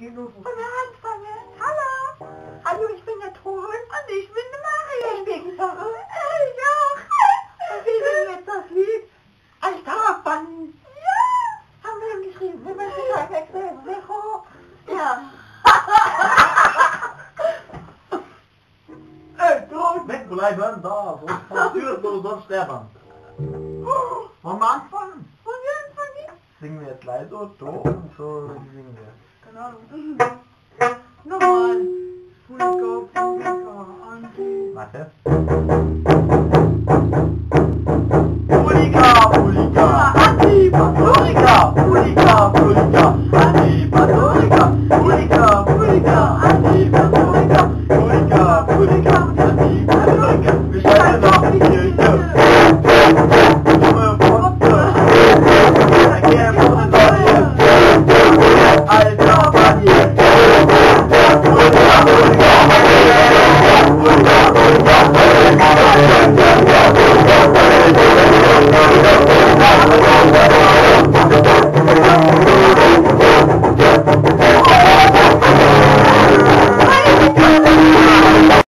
geht los. Wir anfangen. Hallo. Hallo, ich bin der Ton. Und ich bin die Maria. Ich spiele Gitarre. Ich auch. Und wir singen jetzt das Lied Als Dauerband. Ja. Haben wir ihm geschrieben. Wir müssen gleich wechseln. Secho. Ja. Ey, du, weg bleiben da. Sonst passiert so, sonst sterben. Wollen wir anfangen? Wollen wir anfangen? Singen wir jetzt leise und so und so singen wir. nó nó buồn. Full go full go on to